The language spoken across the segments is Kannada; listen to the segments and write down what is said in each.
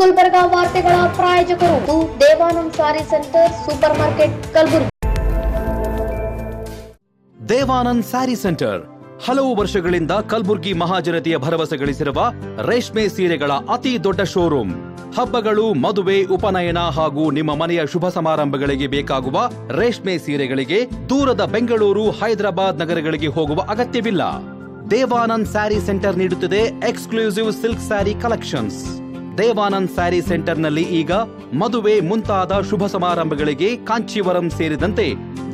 ಗುಲ್ಬರ್ಗ ವಾರ್ತೆಗಳ ಪ್ರಾಯೋಜಕರು Devanand sari centre super market Kalaburagi. Devanand sari centre, ಹಲವು ವರ್ಷಗಳಿಂದ ಕಲ್ಬುರ್ಗಿ ಮಹಾಜನತೆಯ ಭರವಸೆ ಗಳಿಸಿರುವ ರೇಷ್ಮೆ ಸೀರೆಗಳ ಅತಿ ದೊಡ್ಡ ಶೋರೂಮ್. ಹಬ್ಬಗಳು, ಮದುವೆ, ಉಪನಯನ ಹಾಗೂ ನಿಮ್ಮ ಮನೆಯ ಶುಭ ಸಮಾರಂಭಗಳಿಗೆ ಬೇಕಾಗುವ ರೇಷ್ಮೆ ಸೀರೆಗಳಿಗೆ ದೂರದ ಬೆಂಗಳೂರು, ಹೈದರಾಬಾದ್ ನಗರಗಳಿಗೆ ಹೋಗುವ ಅಗತ್ಯವಿಲ್ಲ. ದೇವಾನಂದ್ ಸ್ಯಾರಿ ಸೆಂಟರ್ ನೀಡುತ್ತಿದೆ exclusive silk sari collections. Devanand sari ಸೆಂಟರ್ನಲ್ಲಿ ಈಗ ಮದುವೆ ಮುಂತಾದ ಶುಭ ಸಮಾರಂಭಗಳಿಗೆ ಕಾಂಚೀವರಂ ಸೇರಿದಂತೆ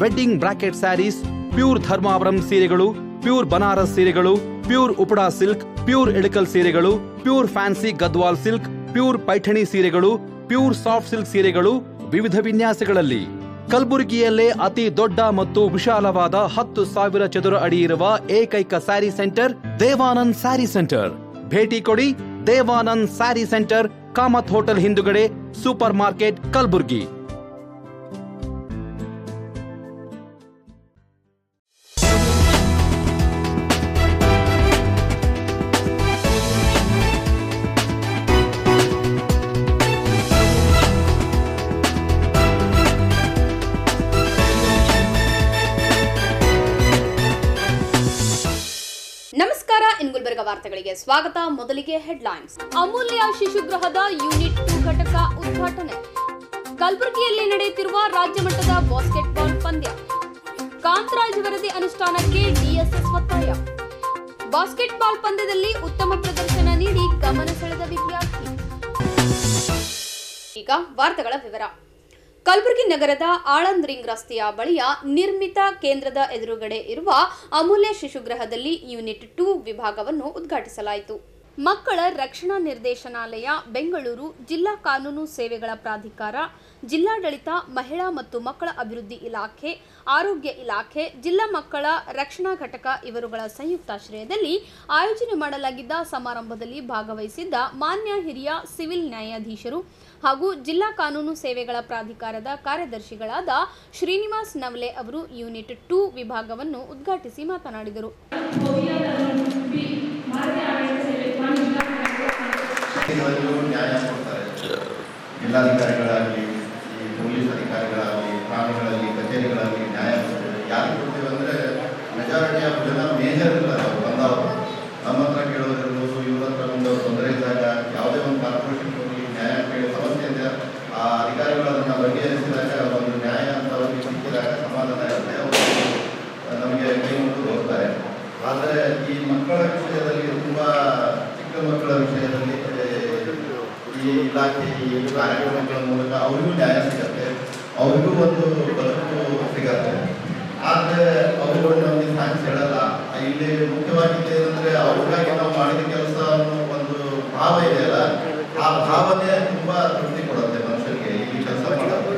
wedding brocade saris, pure Dharmavaram ಸೀರೆಗಳು, ಪ್ಯೂರ್ ಬನಾರಸ್ ಸೀರೆಗಳು, pure Uppada silk, pure Ilkal ಸೀರೆಗಳು, pure fancy Gadwal silk, pure Paithani ಸೀರೆಗಳು, ಪ್ಯೂರ್ ಸಾಫ್ಟ್ ಸಿಲ್ಕ್ ಸೀರೆಗಳು ವಿವಿಧ ವಿನ್ಯಾಸಗಳಲ್ಲಿ. ಕಲಬುರಗಿಯಲ್ಲೇ ಅತಿ ದೊಡ್ಡ ಮತ್ತು ವಿಶಾಲವಾದ ಹತ್ತು ಸಾವಿರ ಚದುರ ಅಡಿ ಇರುವ ಏಕೈಕ ಸ್ಯಾರಿ ಸೆಂಟರ್ ದೇವಾನಂದ್ ಸ್ಯಾರಿ ಸೆಂಟರ್. ಭೇಟಿ ಕೊಡಿ ದೇವಾನಂದ್ ಸ್ಯಾರಿ ಸೆಂಟರ್ ಕಾಮತ್ ಹೋಟೆಲ್ ಹಿಂದುಗಡೆ ಸೂಪರ್ ಮಾರ್ಕೆಟ್ ಕಲಬುರ್ಗಿ. ಗುಲ್ಬರ್ಗ ವಾರ್ತೆಗಳಿಗೆ ಸ್ವಾಗತ. ಮೊದಲಿಗೆ ಹೆಡ್ಲೈನ್ಸ್. ಅಮೂಲ್ಯ ಶಿಶುಗೃಹದ ಯೂನಿಟ್ ಟು ಘಟಕ ಉದ್ಘಾಟನೆ. ಕಲಬುರಗಿಯಲ್ಲಿ ನಡೆಯುತ್ತಿರುವ ರಾಜ್ಯ ಮಟ್ಟದ ಬಾಸ್ಕೆಟ್ಬಾಲ್ ಪಂದ್ಯ. ಕಾಂತರಾಜ್ ವರದಿ ಅನುಷ್ಠಾನಕ್ಕೆ ಡಿಎಸ್ಎಸ್ ಒತ್ತಾಯ. ಬಾಸ್ಕೆಟ್ಬಾಲ್ ಪಂದ್ಯದಲ್ಲಿ ಉತ್ತಮ ಪ್ರದರ್ಶನ ನೀಡಿ ಗಮನ ಸೆಳೆದ ವಿದ್ಯಾರ್ಥಿ. ಈಗ ವಾರ್ತೆಗಳ ವಿವರ. ಕಲಬುರಗಿ ನಗರದ ಆಳಂದ್ ರಿಂಗ್ ರಸ್ತೆಯ ಬಳಿಯ ನಿರ್ಮಿತ ಕೇಂದ್ರದ ಎದುರುಗಡೆ ಇರುವ ಅಮೂಲ್ಯ ಶಿಶುಗೃಹದಲ್ಲಿ ಯೂನಿಟ್ ಟೂ ವಿಭಾಗವನ್ನು ಉದ್ಘಾಟಿಸಲಾಯಿತು. ಮಕ್ಕಳ ರಕ್ಷಣಾ ನಿರ್ದೇಶನಾಲಯ, ಬೆಂಗಳೂರು ಜಿಲ್ಲಾ ಕಾನೂನು ಸೇವೆಗಳ ಪ್ರಾಧಿಕಾರ, ಜಿಲ್ಲಾಡಳಿತ, ಮಹಿಳಾ ಮತ್ತು ಮಕ್ಕಳ ಅಭಿವೃದ್ಧಿ ಇಲಾಖೆ, ಆರೋಗ್ಯ ಇಲಾಖೆ, ಜಿಲ್ಲಾ ಮಕ್ಕಳ ರಕ್ಷಣಾ ಘಟಕ ಇವರುಗಳ ಸಂಯುಕ್ತಾಶ್ರಯದಲ್ಲಿ ಆಯೋಜನೆ ಮಾಡಲಾಗಿದ್ದ ಸಮಾರಂಭದಲ್ಲಿ ಭಾಗವಹಿಸಿದ್ದ ಮಾನ್ಯ ಹಿರಿಯ ಸಿವಿಲ್ ನ್ಯಾಯಾಧೀಶರು ಹಾಗೂ ಜಿಲ್ಲಾ ಕಾನೂನು ಸೇವೆಗಳ ಪ್ರಾಧಿಕಾರದ ಕಾರ್ಯದರ್ಶಿಗಳಾದ ಶ್ರೀನಿವಾಸ್ ನವಲೆ ಅವರು ಯೂನಿಟ್ ಟೂ ವಿಭಾಗವನ್ನು ಉದ್ಘಾಟಿಸಿ ಮಾತನಾಡಿದರು ಎಲ್ಲರಿಗೂ ನ್ಯಾಯ ಕೊಡ್ತಾರೆ. ಜಿಲ್ಲಾಧಿಕಾರಿಗಳಾಗಲಿ, ಈ ಪೊಲೀಸ್ ಅಧಿಕಾರಿಗಳಾಗಲಿ, ಠಾಣೆಗಳಲ್ಲಿ ಕಚೇರಿಗಳಲ್ಲಿ ನ್ಯಾಯ ಕೊಡ್ತಾರೆ ಯಾರು ಕೊಡ್ತೇವೆ ಅಂದರೆ ಮೆಜಾರಿಟಿ ಆಫ್ ಜನ ಮೇಜರ್ ಇಲ್ಲ ನಾವು ಬಂದವರು. ನಮ್ಮ ಹತ್ರ ಕೇಳೋದಿರ್ಬೋದು, ಇವ್ರ ಹತ್ರ ಒಂದು ತೊಂದರೆ ಇದ್ದಾಗ ಯಾವುದೇ ಒಂದು ಕಾರ್ಪೊರೇಷನ್ ಹೋಗಿ ನ್ಯಾಯ ಕೇಳಿ ಸಮಸ್ಯೆ ಇದೆ ಆ ಅಧಿಕಾರಿಗಳು ಅದನ್ನು ಬಗೆಹರಿಸಿದಾಗ ಒಂದು ನ್ಯಾಯ ಅಂತ ಅವರಿಗೆ ಸಿಕ್ಕಿದಾಗ ಸಮಾಧಾನ ಇರುತ್ತೆ. ಅವರು ನಮಗೆ ಕೈ ಮುಗಿದು ಹೋಗ್ತಾರೆ. ಆದರೆ ಈ ಮಕ್ಕಳ ವಿಷಯದಲ್ಲಿ, ತುಂಬ ಚಿಕ್ಕ ಮಕ್ಕಳ ವಿಷಯದಲ್ಲಿ ಈ ಇಲಾಖೆ ಈ ಕಾರ್ಯಕ್ರಮಗಳ ಮೂಲಕ ಅವರಿಗೂ ನ್ಯಾಯ ಸಿಗತ್ತೆ ಅವರಿಗೂ ಒಂದು ಬದುಕು ಸಿಗತ್ತೆ ಆದರೆ ಅವರು ನಮಗೆ ಥ್ಯಾಂಕ್ಸ್ ಹೇಳಲ್ಲ ಇಲ್ಲಿ ಮುಖ್ಯವಾಗಿ ಏನಂದ್ರೆ ಅವ್ರಿಗಾಗಿ ನಾವು ಮಾಡಿದ ಕೆಲಸ ಒಂದು ಭಾವ ಇದೆಯಲ್ಲ ಆ ಭಾವನೆ ತುಂಬಾ ತೃಪ್ತಿ ಕೊಡುತ್ತೆ ಮನುಷ್ಯರಿಗೆ ಇಲ್ಲಿ ಕೆಲಸ ಮಾಡೋದು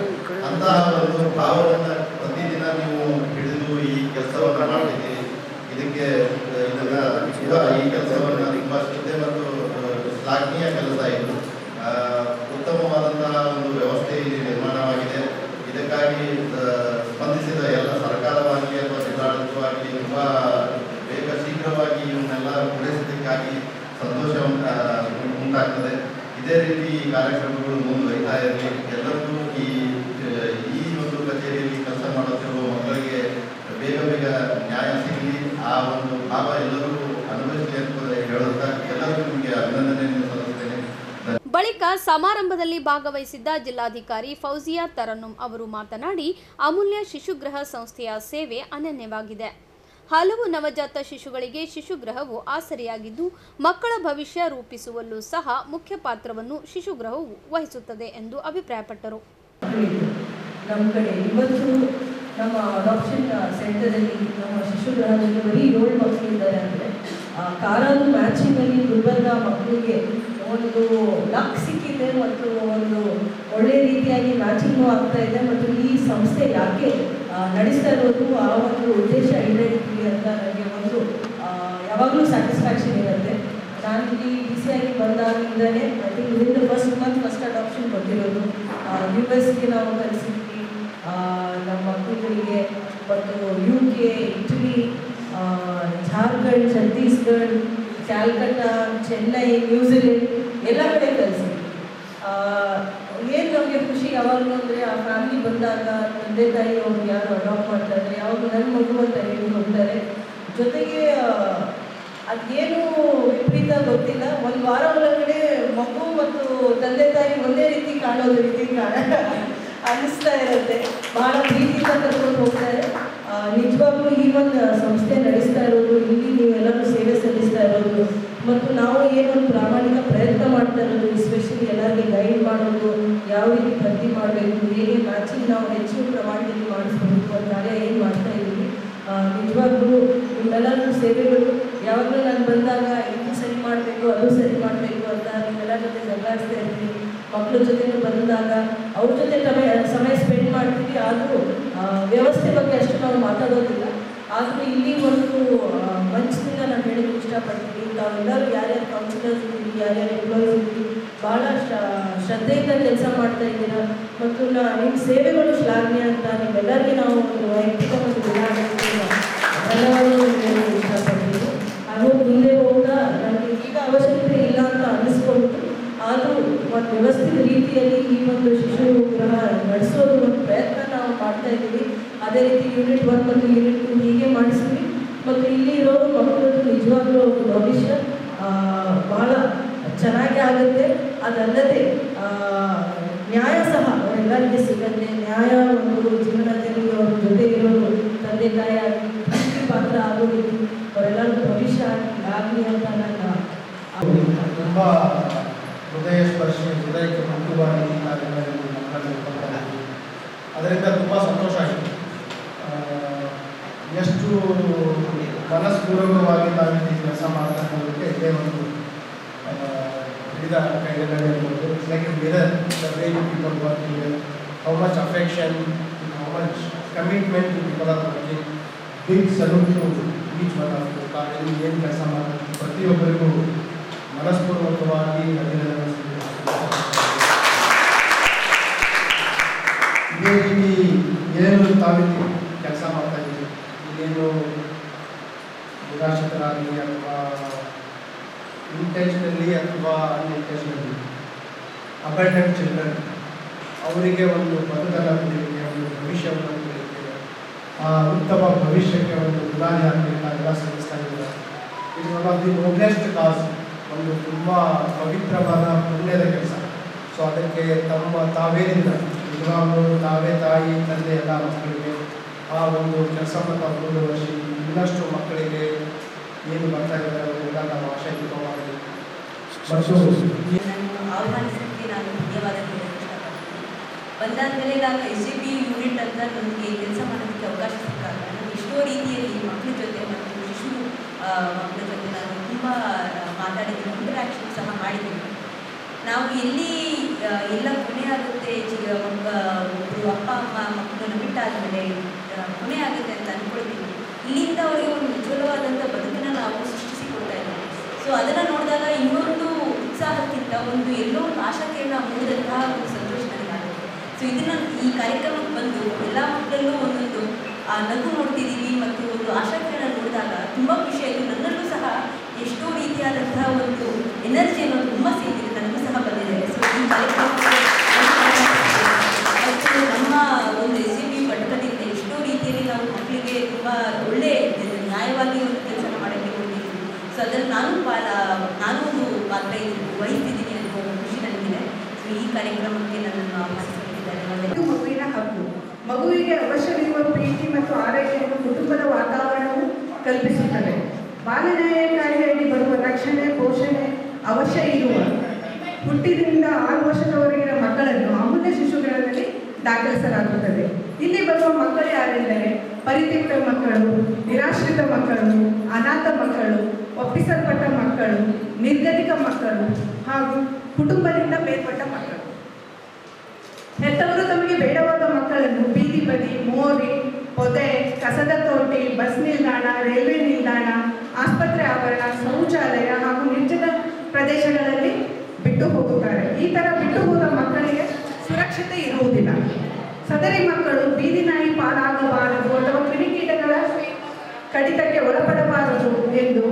ಅಂತಹ ಒಂದು ಭಾವವನ್ನು ಪ್ರತಿದಿನ ನೀವು ಹಿಡಿದು ಈ ಕೆಲಸವನ್ನು ಮಾಡ್ತಿದ್ದೀರಿ ಇದಕ್ಕೆ ಅಹ್, ಇದನ್ನ ಕೂಡ ಈ ಕೆಲಸವನ್ನು ತುಂಬಾ ಶ್ರದ್ಧೆ ಮತ್ತು ಅಹ್, ಶ್ಲಾಘನೀಯ ಕೆಲಸ ಇದು ಅಹ್, ಉತ್ತಮವಾದಂತಹ ಒಂದು ವ್ಯವಸ್ಥೆ ಇಲ್ಲಿ ನಿರ್ಮಾಣವಾಗಿದೆ. ಇದಕ್ಕಾಗಿ ಸ್ಪಂದಿಸಿದ ಎಲ್ಲ ಸರ್ಕಾರವಾಗಿ ಅಥವಾ ಜಿಲ್ಲಾಡಳಿತವಾಗಿ ತುಂಬಾ ಬೇಗ ಶೀಘ್ರವಾಗಿ ಇವನ್ನೆಲ್ಲ ಪೂರೈಸಿದ್ದಕ್ಕಾಗಿ ಸಂತೋಷ ಉಂಟಾಗ್ತದೆ. ಇದೇ ರೀತಿ ಈ ಕಾರ್ಯಕ್ರಮಗಳು ಮುಂದುವರಿತಾ ಇರಲಿ. ಎಲ್ಲರಿಗೂ ಈ ಅಹ್, ಈ ಒಂದು ಕಚೇರಿಯಲ್ಲಿ ಕೆಲಸ ಮಾಡುತ್ತಿರುವ ಮಕ್ಕಳಿಗೆ ಬೇಗ ಬೇಗ ನ್ಯಾಯ ಸಿಗಲಿ ಆ ಒಂದು ಭಾವ ಎಲ್ಲರೂ ಅನುಭವಿಸಲಿ ಅಂತ ಹೇಳುತ್ತಾ ಎಲ್ಲರಿಗೂ ನಿಮಗೆ ಅಭಿನಂದನೆಯನ್ನು ಸಲ್ಲಿಸ್ತೇನೆ ಬಳಿಕ ಸಮಾರಂಭದಲ್ಲಿ ಭಾಗವಹಿಸಿದ್ದ ಜಿಲ್ಲಾಧಿಕಾರಿ ಫೌಜಿಯಾ ತರನ್ನುಂ ಅವರು ಮಾತನಾಡಿ, ಅಮೂಲ್ಯ ಶಿಶುಗೃಹ ಸಂಸ್ಥೆಯ ಸೇವೆ ಅನನ್ಯವಾಗಿದೆ. ಹಲವು ನವಜಾತ ಶಿಶುಗಳಿಗೆ ಶಿಶುಗೃಹವು ಆಸರೆಯಾಗಿದ್ದು, ಮಕ್ಕಳ ಭವಿಷ್ಯ ರೂಪಿಸುವಲ್ಲೂ ಸಹ ಮುಖ್ಯ ಪಾತ್ರವನ್ನು ಶಿಶುಗೃಹವು ವಹಿಸುತ್ತದೆ ಎಂದು ಅಭಿಪ್ರಾಯಪಟ್ಟರು. ನಮ್ಮ ಕಡೆ ಇವತ್ತು ನಮ್ಮ ಅಡಾಪ್ಷನ್ ಸೆಂಟರಲ್ಲಿ ನಮ್ಮ ಶಿಶುಗೃಹದಲ್ಲಿ ಬರೀ ಏಳು ಮಕ್ಕಳಿದ್ದಾರೆ ಅಂದರೆ ಕಾರನ್ನು ಮ್ಯಾಚಿಂಗಲ್ಲಿ ಗುಲ್ಬರ್ಗ ಮಕ್ಕಳಿಗೆ ಒಂದು ಲಕ್ ಸಿಕ್ಕಿದೆ ಮತ್ತು ಒಂದು ಒಳ್ಳೆ ರೀತಿಯಾಗಿ ಮ್ಯಾಚಿಂಗು ಆಗ್ತಾ ಇದೆ ಮತ್ತು ಈ ಸಂಸ್ಥೆ ಯಾಕೆ ನಡೆಸ್ತಾ ಇರೋದು ಆ ಒಂದು ಉದ್ದೇಶ ಈಡೇರಿದ್ವಿ ಅಂತ ನನಗೆ ಒಂದು ಯಾವಾಗಲೂ ಸ್ಯಾಟಿಸ್ಫ್ಯಾಕ್ಷನ್ ಇರುತ್ತೆ. ನಾನು ಇಲ್ಲಿ ಡಿ ಸಿ ಆಗಿ ಬಂದಾಗಿಂದಲೇ think within first month first adoption ಕೊಟ್ಟಿರೋದು. ಯು ಎಸ್ಗೆ ನಾವು ಕಲಿಸಿದ್ವಿ ನಮ್ಮ ಮಕ್ಕಳಿಗೆ ಮತ್ತು U K Italy Jharkhand Chhattisgarh Calcutta Chennai New Zealand ಎಲ್ಲ ಕಡೆ ಕಲಿಸಿದ್ವಿ ಏನು ನಮಗೆ ಖುಷಿ ಯಾವಾಗಲೂ ಅಂದರೆ ಆ ಫ್ಯಾಮಿಲಿ ಬಂದಾಗ ತಂದೆ ತಾಯಿ ಅವ್ರಿಗೆ ಯಾರು ಅಡಾಪ್ಟ್ ಮಾಡ್ತಾರೆ ಯಾವಾಗ ನನ್ನ ಮಗು ಅಂತ ಹೇಳಿ ಹೋಗ್ತಾರೆ. ಜೊತೆಗೆ ಅದೇನು ವಿಪರೀತ ಗೊತ್ತಿಲ್ಲ. ಒಂದು ವಾರ ಒಳಗಡೆ ಮಗು ಮತ್ತು ತಂದೆ ತಾಯಿ ಒಂದೇ ರೀತಿ ಕಾಣೋದು ರೀತಿ ಕಾಣ ಅನ್ನಿಸ್ತಾ ಇರುತ್ತೆ. ಬಹಳ ಪ್ರೀತಿಯಿಂದ ಕರ್ಕೊಂಡು ಹೋಗ್ತಾರೆ. ನಿಜವಾಗ್ಲೂ ಈ ಒಂದು ಸಂಸ್ಥೆ ನಡೆಸ್ತಾ ಇರೋದು, ಇಲ್ಲಿ ನೀವೆಲ್ಲರೂ ಸೇವೆ ಸಲ್ಲಿಸ್ತಾ ಇರೋದು ಮತ್ತು ನಾವು ಏನೊಂದು ಪ್ರಾಮಾಣಿಕ ಪ್ರಯತ್ನ ಮಾಡ್ತಾ ಇರೋದು ಎಸ್ಪೆಷಲಿ ಎಲ್ಲರಿಗೆ ಗೈಡ್ ಮಾಡೋದು, ಯಾವ ರೀತಿ ಭರ್ತಿ ಮಾಡಬೇಕು, ಹೇಗೆ ಮ್ಯಾಚಿಂಗ್ ನಾವು ಹೆಚ್ಚು ಪ್ರಮಾಣದಲ್ಲಿ ಮಾಡಿಸ್ಬೇಕು ಅಂತಾರೆ ಕಾರ್ಯ ಏನು ಮಾಡ್ತಾ ಇದ್ದೀವಿ. ನಿಜವಾಗ್ಲೂ ನಿಮ್ಮೆಲ್ಲರೂ ಸೇವೆಗಳು ಯಾವಾಗಲೂ ನಾನು ಬಂದಾಗ ಇದು ಸರಿ ಮಾಡಬೇಕು, ಅದು ಸರಿ ಮಾಡಬೇಕು ಅಂತ ನಿಮ್ಮೆಲ್ಲ ಜೊತೆ ಜಗಳಾಡ್ತಾ ಇರ್ತೀನಿ. ಮಕ್ಕಳ ಜೊತೆ ಬಂದಾಗ ಅವ್ರ ಜೊತೆ ಸಮಯ ಸಮಯ ಸ್ಪೆಂಡ್ ಮಾಡ್ತೀವಿ. ಆದರೂ ವ್ಯವಸ್ಥೆ ಬಗ್ಗೆ ಅಷ್ಟು ನಾವು ಮಾತಾಡೋದಿಲ್ಲ. ಆದರೂ ಇಲ್ಲಿ ಒಂದು ಆ, ಮಂಚದಿಂದ ನಾನು ಹೇಳಕ್ಕೆ ಇಷ್ಟಪಡ್ತೀನಿ ತಾವೆಲ್ಲರೂ ಯಾರ್ಯಾರು ಕೌನ್ಸಿಲರ್ಸ್ ಇದ್ದೀರಿ ಯಾರ್ಯಾರು ಎಂಪ್ಲಾಯೀಸ್ ಇದ್ದೀರಿ ಭಾಳ ಶ್ರದ್ಧೆಯಿಂದ ಕೆಲಸ ಮಾಡ್ತಾ ಇದ್ದೀರಾ? ಮತ್ತು ನಿಮ್ಮ ಸೇವೆಗಳು ಶ್ಲಾಘನೀಯ ಅಂತ ನಿಮ್ಮೆಲ್ಲರಿಗೆ ನಾವು ಒಂದು ವೈಯಕ್ತಿಕ ಮತ್ತು ಎಲ್ಲವನ್ನು ಹೇಳಕ್ಕೆ ಇಷ್ಟಪಡ್ತೀನಿ. ಹಾಗೂ ಮುಂದೆ ಹೋಗ್ತಾ ನನಗೆ ಈಗ ಅವಶ್ಯಕತೆ ಇಲ್ಲ ಅಂತ ಅನ್ನಿಸ್ಕೊಂಡು ಆದರೂ ಒಂದು ವ್ಯವಸ್ಥಿತ ರೀತಿಯಲ್ಲಿ ಈ ಒಂದು ಶಿಶು ಗೃಹ ನಡೆಸೋದು ಒಂದು ಪ್ರಯತ್ನ ನಾವು ಮಾಡ್ತಾ ಇದ್ದೀವಿ. ಅದೇ ರೀತಿ ಯೂನಿಟ್ ಒನ್ ಮತ್ತು ಯೂನಿಟ್ ಟು ಹೀಗೆ ಮಾಡಿಸ್ತೀವಿ ಮತ್ತು ಇಲ್ಲಿ ಇರೋರು ಮಕ್ಕಳದ್ದು ನಿಜವಾಗ್ಲೂ ಭವಿಷ್ಯ. ಬಹಳ ಚೆನ್ನಾಗಿ ಆಗುತ್ತೆ. ಅದಲ್ಲದೆ ನ್ಯಾಯ ಸಹ ಅವರೆಲ್ಲರಿಗೆ ಸಿಗುತ್ತೆ. ನ್ಯಾಯ ಒಂದು ಜೀವನದಲ್ಲಿ ಅವ್ರ ಜೊತೆ ಇರೋರು ತಂದೆ, ತಾಯಿ ಆಗಲಿ ಪಾತ್ರ ಆಗೋ ರೀತಿ ಅವರೆಲ್ಲರಿಗೂ ಭವಿಷ್ಯ ಆಗಲಿ ಅಂತ ನನ್ನ ತುಂಬ ಹೃದಯ ಸ್ಪರ್ಶಿ, ಹೃದಯಕ್ಕೆ ಪಾಲ್ಗೊಂಡಿದ್ದೀವಿ. ಅದರಿಂದ ತುಂಬ ಸಂತೋಷ ಆಯಿತು ಎಷ್ಟು ಮನಸ್ಪೂರ್ವಕವಾಗಿ ನಾವಿಲ್ಲಿ ಕೆಲಸ ಮಾಡ್ತಾ ಇರೋದಕ್ಕೆ ಇದೇ ಒಂದು ಆ, ಹಿಡಿದ ಕೈಗಳಿರ್ಬೋದು like mirror the way you people working how much affection how much commitment people are working big salute to each one of ತಾವೆಲ್ಲಿ ಏನು ಕೆಲಸ ಮಾಡ್ತಾರೆ? ಪ್ರತಿಯೊಬ್ಬರಿಗೂ ಮನಸ್ಪೂರ್ವಕವಾಗಿ ಅಭಿನಂದನೆ ಇದೇ ರೀತಿ ಏನು ತಾವಿಲ್ಲಿ ಕೆಲಸ ಮಾಡ್ತಾ ಇದ್ದೀವಿ ಇಲ್ಲೇನು ನಿರಾಶ್ರಿತರಾಗಲಿ ಅಥವಾ ಇಂಟೆನ್ಷನಲ್ಲಿ ಅಥವಾ ಅನ್ಇಂಟೆನ್ಷನಲ್ಲಿ ಅಬಂಡೆಂಟ್ ಚಿಲ್ಡ್ರನ್ ಅವರಿಗೆ ಒಂದು ಬದುಕನ್ನು ಕೊಡಲಿಕ್ಕೆ ಒಂದು ಭವಿಷ್ಯವನ್ನು ಕೊಡಲಿಕ್ಕೆ ಆ ಉತ್ತಮ ಭವಿಷ್ಯಕ್ಕೆ ಒಂದು ಬುನಾದಿ ಎಲ್ಲ ಸಲ್ಲಿಸ್ತಾ ಇದ್ದಾರೆ ಇದು one of the noblest cause ಒಂದು ತುಂಬ ಪವಿತ್ರವಾದ ಪುಣ್ಯದ ಕೆಲಸ. ಸೊ ಅದಕ್ಕೆ ತಮ್ಮ ತಾವೇನಿಂದ ನಿಜವಾಗ್ಲೂ ತಾವೇ ತಾಯಿ ತಂದೆ ಎಲ್ಲ ಮಕ್ಕಳಿಗೆ ಆ ಒಂದು ಕೆಲಸವನ್ನು ತಾವು ಮುಂದುವರಿಸಿ ಇನ್ನಷ್ಟು ಮಕ್ಕಳಿಗೆ ಏನು ಬರ್ತಾ ಇದ್ದಾರೆ ಅವರೆಲ್ಲ ನಾವು ಆಶಾನ್ವಿತವಾಗಿ ಮತ್ತು ಈ ನಾನು ಆಹ್ವಾನಿಸಲಿಕ್ಕೆ ನಾನು ಧನ್ಯವಾದ ಹೇಳಕ್ಕೆ ಇಷ್ಟಪಡ್ತೀನಿ ಬಂದಾದ್ಮೇಲೆ ನಾನು ಎಸ್ ಜಿ ಪಿ ಯೂನಿಟ್ ಅಂತ ನನಗೆ ಕೆಲಸ ಮಾಡೋದಕ್ಕೆ ಅವಕಾಶ ಸಿಕ್ಕಾಗ ನಾನು ಎಷ್ಟೋ ರೀತಿಯಲ್ಲಿ ಮಕ್ಕಳ ಜೊತೆ ಮತ್ತು ಶಿಶು ಮಕ್ಕಳ ಜೊತೆ ನಾನು ತುಂಬ ಮಾತಾಡಿದ್ದೀನಿ ಇಂಟರಾಕ್ಷನ್ ಸಹ ಮಾಡಿದ್ದೀನಿ ನಾವು ಎಲ್ಲಿ ಎಲ್ಲ ಕೊನೆ ಆಗುತ್ತೆ ಒಬ್ಬರು ಅಪ್ಪ, ಅಮ್ಮ, ಮಕ್ಕಳನ್ನು ಬಿಟ್ಟಾದಮೇಲೆ ಕೊನೆ ಅಂತ ಅಂದ್ಕೊಳ್ತೀವಿ ಇಲ್ಲಿಂದ ಅವರಿಗೆ ಒಂದು ಉಜ್ವಲವಾದಂಥ ಬದುಕನ್ನು ನಾವು ಸೃಷ್ಟಿಸಿಕೊಡ್ತಾ ಇದ್ದೀವಿ. ಸೊ ಅದನ್ನು ನೋಡಿದಾಗ ಇನ್ನೊಂದು ಉತ್ಸಾಹಕ್ಕಿಂತ ಒಂದು ಎಲ್ಲೋ ಒಂದು ಆಶಾಕಿರಣ ಮೂಡಿದಂತಹ ಒಂದು ಸೊ ಇದನ್ನು ಈ ಕಾರ್ಯಕ್ರಮಕ್ಕೆ ಬಂದು ಎಲ್ಲ ಮಕ್ಕಳಲ್ಲೂ ಒಂದೊಂದು, ಆ, ನಗು ನೋಡ್ತಿದ್ದೀವಿ ಮತ್ತು ಒಂದು ಆಶಾಕಿರಣ ನೋಡಿದಾಗ ತುಂಬ ಖುಷಿ ಆಯಿತು. ನನ್ನಲ್ಲೂ ಸಹ ಎಷ್ಟೋ ರೀತಿಯಾದಂತಹ ಒಂದು ಎನರ್ಜಿ ಅನ್ನೋದು ತುಂಬ ಸೇರಿದೆ ನನಗೂ ಸಹ ಬಂದಿದೆ. ಸೊ ಈ ಕಾರ್ಯಕ್ರಮ ನಮ್ಮ ಒಂದು ಎಸ್ ಬಿ ಘಟಕದಿಂದ ಎಷ್ಟೋ ರೀತಿಯಲ್ಲಿ ನಾವು ಮಕ್ಕಳಿಗೆ ತುಂಬ ಒಳ್ಳೆ, ನ್ಯಾಯವಾಗಿ ಒಂದು ಕೆಲಸ ಮಾಡಕ್ಕೆ ಹೋಗಿದ್ದೀನಿ ಸೊ ಅದರಲ್ಲಿ ನಾನು ಪಾಲ ನಾನು ಒಂದು ಪಾತ್ರ ಇದ್ದೀನಿ, ವಹಿಸ್ತಿದ್ದೀನಿ ಅನ್ನೋ ಖುಷಿ ನನಗಿದೆ. ಸೊ ಈ ಕಾರ್ಯಕ್ರಮಕ್ಕೆ ಇದು ಮಗುವಿನ ಹಕ್ಕು. ಮಗುವಿಗೆ ಅವಶ್ಯವಿರುವ ಪ್ರೀತಿ ಮತ್ತು ಆರೈಕೆಯನ್ನು ಕುಟುಂಬದ ವಾತಾವರಣವು ಕಲ್ಪಿಸುತ್ತದೆ. ಬಾಲನ್ಯಾಯ ಕಾಯ್ದೆಯಲ್ಲಿ ಬರುವ ರಕ್ಷಣೆ, ಪೋಷಣೆ ಅವಶ್ಯ ಇರುವ ಹುಟ್ಟಿದಿಂದ ಆರು ವರ್ಷದವರೆಗಿನ ಮಕ್ಕಳನ್ನು ಅಮೂಲ್ಯ ಶಿಶುಗಳಲ್ಲಿ ದಾಖಲಿಸಲಾಗುತ್ತದೆ. ಇಲ್ಲಿ ಬರುವ ಮಕ್ಕಳು ಯಾರೆಂದರೆ ಪರಿತ್ಯಕ್ತ ಮಕ್ಕಳು, ನಿರಾಶ್ರಿತ ಮಕ್ಕಳು, ಅನಾಥ ಮಕ್ಕಳು, ಒಪ್ಪಿಸಲ್ಪಟ್ಟ ಮಕ್ಕಳು, ನಿರ್ಗತಿಕ ಮಕ್ಕಳು ಹಾಗೂ ಕುಟುಂಬದಿಂದ ಬೇರ್ಪಟ್ಟ ಮಕ್ಕಳು ಹೆತ್ತವರು ತಮಗೆ ಮಕ್ಕಳನ್ನು ಬೀದಿ ಬದಿ ಮೋರಿ, ಪೊದೆ, ಕಸದ ತೋಟಿ, ಬಸ್ ನಿಲ್ದಾಣ, ರೈಲ್ವೆ ನಿಲ್ದಾಣ, ಆಸ್ಪತ್ರೆ ಆವರಣ, ಶೌಚಾಲಯ ಹಾಗೂ ನಿರ್ಜನ ಪ್ರದೇಶಗಳಲ್ಲಿ ಬಿಟ್ಟು ಹೋಗುತ್ತಾರೆ. ಈ ಥರ ಬಿಟ್ಟು ಹೋದ ಮಕ್ಕಳಿಗೆ ಸುರಕ್ಷತೆ ಇರುವುದಿಲ್ಲ. ಸದರಿ ಮಕ್ಕಳು ಬೀದಿ ನಾಯಿ ಪಾಲಾಗಬಾರದು ಅಥವಾ ಕ್ರಿಮಿಕೀಟಗಳ ಕಡಿತಕ್ಕೆ ಒಳಪಡಬಾರದು ಎಂದು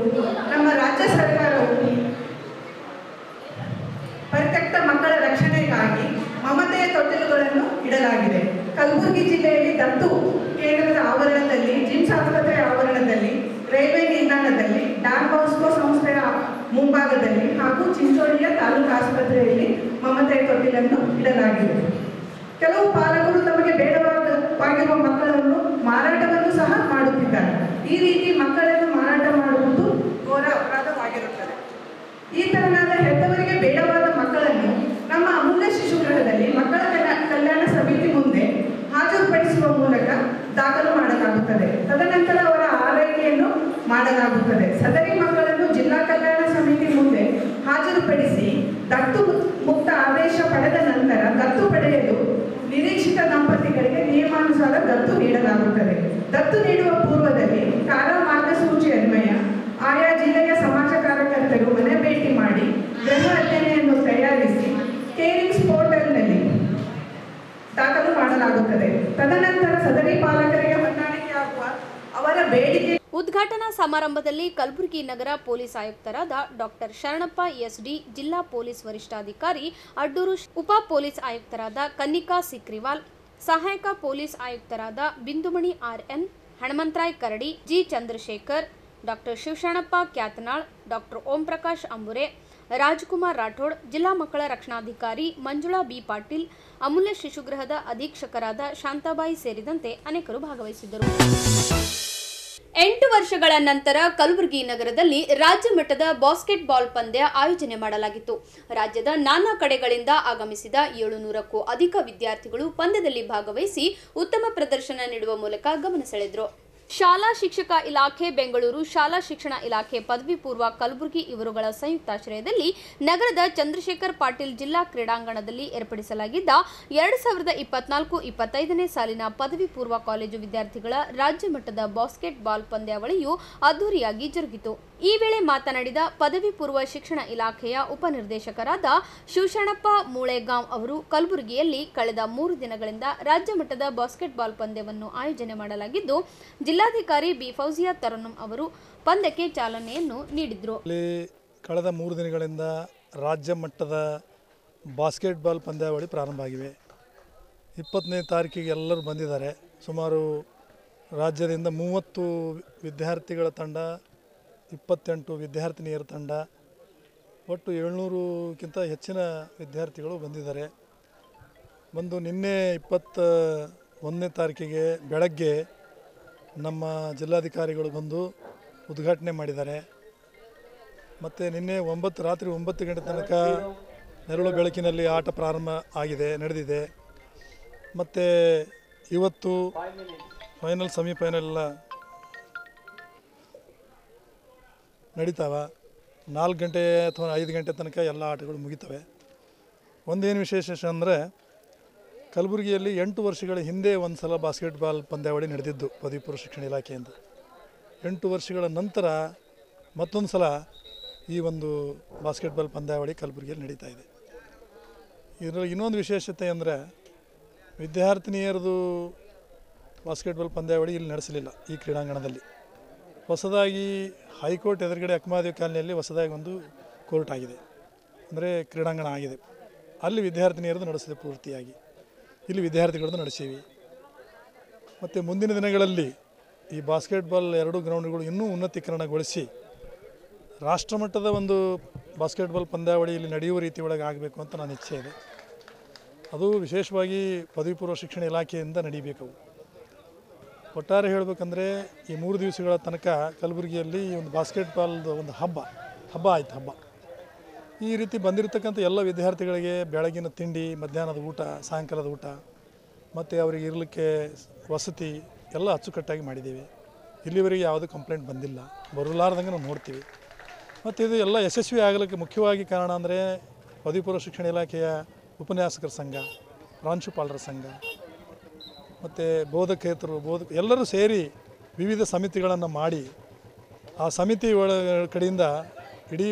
ನಮ್ಮ ರಾಜ್ಯ ಸರ್ಕಾರವು ಪರಿತ್ಯಕ್ತ ಮಕ್ಕಳ ರಕ್ಷಣೆಗಾಗಿ ದತ್ತು ಕೇಂದ್ರದ ಆವರಣದಲ್ಲಿ ಜಿಮ್ಸ್ ಆಸ್ಪತ್ರೆ ಆವರಣದಲ್ಲಿ, ರೈಲ್ವೆ ನಿಲ್ದಾಣದಲ್ಲಿ ಡಾನ್ ಬಾಸ್ಕೋ ಸಂಸ್ಥೆಯ ಮುಂಭಾಗದಲ್ಲಿ ಹಾಗೂ ಚಿಂಚೋಳಿಯ ತಾಲೂಕು ಆಸ್ಪತ್ರೆಯಲ್ಲಿ ಮಮತೆ ತೊಟ್ಟಿಲನ್ನು ಇಡಲಾಗಿದೆ. ಕೆಲವು ಪಾಲಕರು ತಮಗೆ ಬೇಡವಾಗಿರುವ ಮಕ್ಕಳನ್ನು ಮಾರಾಟವನ್ನು ಸಹ ಮಾಡುತ್ತಿದ್ದಾರೆ. ಈ ರೀತಿ ಮಕ್ಕಳನ್ನು ಮಾರಾಟ ಮಾಡುವುದು ಘೋರ ಅಪರಾಧವಾಗಿರುತ್ತದೆ ಈ ತರನಾದ ಹೆತ್ತವರಿಗೆ ಬೇಡವಾದ ಮಕ್ಕಳನ್ನು ನಮ್ಮ ಅಮೂಲ್ಯ ಶಿಶುಗೃಹದಲ್ಲಿ ಮಕ್ಕಳ ಕಲ್ಯಾ- ಕಲ್ಯಾಣ ಸಮಿತಿ ಮುಂದೆ ಹಾಜರುಪಡಿಸುವ ಮೂಲಕ ದಾಖಲು ಮಾಡಲಾಗುತ್ತದೆ ತದನಂತರ ಅವರ ಆರೈಕೆಯನ್ನು ಮಾಡಲಾಗುತ್ತದೆ. ಸದರಿ ಮಕ್ಕಳನ್ನು ಜಿಲ್ಲಾ ಕಲ್ಯಾಣ ಸಮಿತಿ ಮುಂದೆ ಹಾಜರುಪಡಿಸಿ ದತ್ತು ಮುಕ್ತ ಆದೇಶ ಪಡೆದ ನಂತರ ದತ್ತು ಪಡೆಯಲು ನಿರೀಕ್ಷಿತ ದಂಪತಿಗಳಿಗೆ ನಿಯಮಾನುಸಾರ ದತ್ತು ನೀಡಲಾಗುತ್ತದೆ. ದತ್ತು ನೀಡುವ ಪೂರ್ವದಲ್ಲಿ ಉದ್ಘಾಟನಾ ಸಮಾರಂಭದಲ್ಲಿ ಕಲಬುರಗಿ ನಗರ ಪೊಲೀಸ್ ಆಯುಕ್ತರಾದ ಡಾಕ್ಟರ್ ಶರಣಪ್ಪ ಎಸ್ಡಿ, ಜಿಲ್ಲಾ ಪೊಲೀಸ್ ವರಿಷ್ಠಾಧಿಕಾರಿ ಅಡ್ಡೂರು ಉಪ ಪೊಲೀಸ್ ಆಯುಕ್ತರಾದ ಕನ್ನಿಕಾ ಸಿಕ್ರಿವಾಲ್, ಸಹಾಯಕ ಪೊಲೀಸ್ ಆಯುಕ್ತರಾದ Bindumani R N, Hanamantharay Karadi, G Chandrashekhar, doctor Shivasharanappa Kyatanal, doctor Om Prakash Ambure, Rajkumar Rathod, ಜಿಲ್ಲಾ ಮಕ್ಕಳ ರಕ್ಷಣಾಧಿಕಾರಿ ಮಂಜುಳಾ ಬಿ ಪಾಟೀಲ್, ಅಮೂಲ್ಯ ಶಿಶುಗೃಹದ ಅಧೀಕ್ಷಕರಾದ ಶಾಂತಾಬಾಯಿ ಸೇರಿದಂತೆ ಅನೇಕರು ಭಾಗವಹಿಸಿದ್ದರು. ಎಂಟು ವರ್ಷಗಳ ನಂತರ ಕಲಬುರಗಿ ನಗರದಲ್ಲಿ ರಾಜ್ಯ ಮಟ್ಟದ ಬಾಸ್ಕೆಟ್ಬಾಲ್ ಪಂದ್ಯ ಆಯೋಜನೆ ಮಾಡಲಾಗಿತ್ತು. ರಾಜ್ಯದ ನಾನಾ ಕಡೆಗಳಿಂದ ಆಗಮಿಸಿದ ಏಳು ನೂರಕ್ಕೂ ಅಧಿಕ ವಿದ್ಯಾರ್ಥಿಗಳು ಪಂದ್ಯದಲ್ಲಿ ಭಾಗವಹಿಸಿ ಉತ್ತಮ ಪ್ರದರ್ಶನ ನೀಡುವ ಮೂಲಕ ಗಮನ ಸೆಳೆದ್ರು. ಶಾಲಾ ಶಿಕ್ಷಕ ಇಲಾಖೆ, ಬೆಂಗಳೂರು ಶಾಲಾ ಶಿಕ್ಷಣ ಇಲಾಖೆ, ಪದವಿ ಪೂರ್ವ ಕಲಬುರಗಿ ಇವರುಗಳ ಸಂಯುಕ್ತಾಶ್ರಯದಲ್ಲಿ ನಗರದ ಚಂದ್ರಶೇಖರ್ ಪಾಟೀಲ್ ಜಿಲ್ಲಾ ಕ್ರೀಡಾಂಗಣದಲ್ಲಿ ಏರ್ಪಡಿಸಲಾಗಿದ್ದ ಎರಡು ಸಾವಿರದ ಇಪ್ಪತ್ನಾಲ್ಕು ಇಪ್ಪತ್ತೈದನೇ ಸಾಲಿನ ಪದವಿ ಪೂರ್ವ ಕಾಲೇಜು ವಿದ್ಯಾರ್ಥಿಗಳ ರಾಜ್ಯ ಮಟ್ಟದ ಬಾಸ್ಕೆಟ್ ಬಾಲ್ ಪಂದ್ಯಾವಳಿಯು ಅದ್ದೂರಿಯಾಗಿ ಜರುಗಿತು. ಈ ವೇಳೆ ಮಾತನಾಡಿದ ಪದವಿ ಪೂರ್ವ ಶಿಕ್ಷಣ ಇಲಾಖೆಯ ಉಪನಿರ್ದೇಶಕರಾದ ಶಿವಶಣಪ್ಪ ಮೂಳೆಗಾಂವ್ ಅವರು, ಕಲಬುರಗಿಯಲ್ಲಿ ಕಳೆದ ಮೂರು ದಿನಗಳಿಂದ ರಾಜ್ಯ ಮಟ್ಟದ ಬಾಸ್ಕೆಟ್ ಬಾಲ್ ಪಂದ್ಯವನ್ನು ಆಯೋಜನೆ ಮಾಡಲಾಗಿದ್ದು ಜಿಲ್ಲಾಧಿಕಾರಿ ಬಿ. ಫೌಜಿಯಾ ತರನ್ನುಂ ಅವರು ಪಂದ್ಯಕ್ಕೆ ಚಾಲನೆಯನ್ನು ನೀಡಿದರು. ಕಳೆದ ಮೂರು ದಿನಗಳಿಂದ ರಾಜ್ಯ ಮಟ್ಟದ ಬಾಸ್ಕೆಟ್ಬಾಲ್ ಪಂದ್ಯಾವಳಿ ಪ್ರಾರಂಭ ಆಗಿವೆ. ಇಪ್ಪತ್ತನೇ ತಾರೀಕಿಗೆ ಎಲ್ಲರೂ ಬಂದಿದ್ದಾರೆ. ಸುಮಾರು ರಾಜ್ಯದಿಂದ ಮೂವತ್ತು ವಿದ್ಯಾರ್ಥಿಗಳ ತಂಡ, ಇಪ್ಪತ್ತೆಂಟು ವಿದ್ಯಾರ್ಥಿನಿಯರ ತಂಡ, ಒಟ್ಟು ಏಳ್ನೂರಕ್ಕಿಂತ ಹೆಚ್ಚಿನ ವಿದ್ಯಾರ್ಥಿಗಳು ಬಂದಿದ್ದಾರೆ. ಬಂದು ನಿನ್ನೆ ಇಪ್ಪತ್ತ ಒಂದನೇ ತಾರೀಕಿಗೆ ಬೆಳಗ್ಗೆ ನಮ್ಮ ಜಿಲ್ಲಾಧಿಕಾರಿಗಳು ಬಂದು ಉದ್ಘಾಟನೆ ಮಾಡಿದ್ದಾರೆ. ಮತ್ತು ನಿನ್ನೆ ಒಂಬತ್ತು, ರಾತ್ರಿ ಒಂಬತ್ತು ಗಂಟೆ ತನಕ ನೆರಳು ಬೆಳಕಿನಲ್ಲಿ ಆಟ ಪ್ರಾರಂಭ ಆಗಿದೆ, ನಡೆದಿದೆ. ಮತ್ತು ಇವತ್ತು ಫೈನಲ್ ಸೆಮಿಫೈನಲ್ ಎಲ್ಲ ನಡೀತಾವ. ನಾಲ್ಕು ಗಂಟೆ ಅಥವಾ ಐದು ಗಂಟೆ ತನಕ ಎಲ್ಲ ಆಟಗಳು ಮುಗಿತವೆ. ಒಂದೇನು ವಿಶೇಷ ಅಂದರೆ ಕಲಬುರಗಿಯಲ್ಲಿ ಎಂಟು ವರ್ಷಗಳ ಹಿಂದೆ ಒಂದು ಸಲ ಬಾಸ್ಕೆಟ್ಬಾಲ್ ಪಂದ್ಯಾವಳಿ ನಡೆದಿದ್ದು ಪದವಿ ಪೂರ್ವ ಶಿಕ್ಷಣ ಇಲಾಖೆಯಿಂದ. ಎಂಟು ವರ್ಷಗಳ ನಂತರ ಮತ್ತೊಂದು ಸಲ ಈ ಒಂದು ಬಾಸ್ಕೆಟ್ಬಾಲ್ ಪಂದ್ಯಾವಳಿ ಕಲಬುರಗಿಯಲ್ಲಿ ನಡೀತಾ ಇದೆ. ಇದರಲ್ಲಿ ಇನ್ನೊಂದು ವಿಶೇಷತೆ ಅಂದರೆ ವಿದ್ಯಾರ್ಥಿನಿಯರದು ಬಾಸ್ಕೆಟ್ಬಾಲ್ ಪಂದ್ಯಾವಳಿ ಇಲ್ಲಿ ನಡೆಸಲಿಲ್ಲ ಈ ಕ್ರೀಡಾಂಗಣದಲ್ಲಿ. ಹೊಸದಾಗಿ ಹೈಕೋರ್ಟ್ ಎದುರುಗಡೆ ಅಕ್ಮಾದೇವಿ ಕಾಲನಿಯಲ್ಲಿ ಹೊಸದಾಗಿ ಒಂದು ಕೋರ್ಟ್ ಆಗಿದೆ. ಅಂದರೆ ಕ್ರೀಡಾಂಗಣ ಆಗಿದೆ. ಅಲ್ಲಿ ವಿದ್ಯಾರ್ಥಿನಿಯರದು ನಡೆಸಿದೆ ಪೂರ್ತಿಯಾಗಿ. ಇಲ್ಲಿ ವಿದ್ಯಾರ್ಥಿಗಳನ್ನು ನಡೆಸೀವಿ. ಮತ್ತು ಮುಂದಿನ ದಿನಗಳಲ್ಲಿ ಈ ಬಾಸ್ಕೆಟ್ಬಾಲ್ ಎರಡು ಗ್ರೌಂಡ್ಗಳು ಇನ್ನೂ ಉನ್ನತೀಕರಣಗೊಳಿಸಿ ರಾಷ್ಟ್ರಮಟ್ಟದ ಒಂದು ಬಾಸ್ಕೆಟ್ಬಾಲ್ ಪಂದ್ಯಾವಳಿ ಇಲ್ಲಿ ನಡೆಯುವ ರೀತಿ ಒಳಗೆ ಆಗಬೇಕು ಅಂತ ನನ್ನ ಇಚ್ಛೆ ಇದೆ. ಅದು ವಿಶೇಷವಾಗಿ ಪದವಿ ಪೂರ್ವ ಶಿಕ್ಷಣ ಇಲಾಖೆಯಿಂದ ನಡೀಬೇಕು. ಒಟ್ಟಾರೆ ಹೇಳಬೇಕಂದ್ರೆ ಈ ಮೂರು ದಿವಸಗಳ ತನಕ ಕಲಬುರಗಿಯಲ್ಲಿ ಈ ಒಂದು ಬಾಸ್ಕೆಟ್ಬಾಲ್ದು ಒಂದು ಹಬ್ಬ ಹಬ್ಬ ಆಯ್ತು ಹಬ್ಬ. ಈ ರೀತಿ ಬಂದಿರತಕ್ಕಂಥ ಎಲ್ಲ ವಿದ್ಯಾರ್ಥಿಗಳಿಗೆ ಬೆಳಗಿನ ತಿಂಡಿ, ಮಧ್ಯಾಹ್ನದ ಊಟ, ಸಾಯಂಕಾಲದ ಊಟ, ಮತ್ತು ಅವರಿಗೆ ಇರಲಿಕ್ಕೆ ವಸತಿ ಎಲ್ಲ ಅಚ್ಚುಕಟ್ಟಾಗಿ ಮಾಡಿದ್ದೀವಿ. ಇಲ್ಲಿವರೆಗೆ ಯಾವುದೂ ಕಂಪ್ಲೇಂಟ್ ಬಂದಿಲ್ಲ. ಬರಲಾರ್ದಂಗೆ ನಾವು ನೋಡ್ತೀವಿ. ಮತ್ತು ಇದು ಎಲ್ಲ ಯಶಸ್ವಿ ಆಗಲಿಕ್ಕೆ ಮುಖ್ಯವಾಗಿ ಕಾರಣ ಅಂದರೆ ಪದವಿಪೂರ್ವ ಶಿಕ್ಷಣ ಇಲಾಖೆಯ ಉಪನ್ಯಾಸಕರ ಸಂಘ, ಪ್ರಾಂಶುಪಾಲರ ಸಂಘ, ಮತ್ತು ಬೋಧಕೇತರು ಬೋಧಕ ಎಲ್ಲರೂ ಸೇರಿ ವಿವಿಧ ಸಮಿತಿಗಳನ್ನು ಮಾಡಿ ಆ ಸಮಿತಿ ಒಳ, ಕಡೆಯಿಂದ ಇಡೀ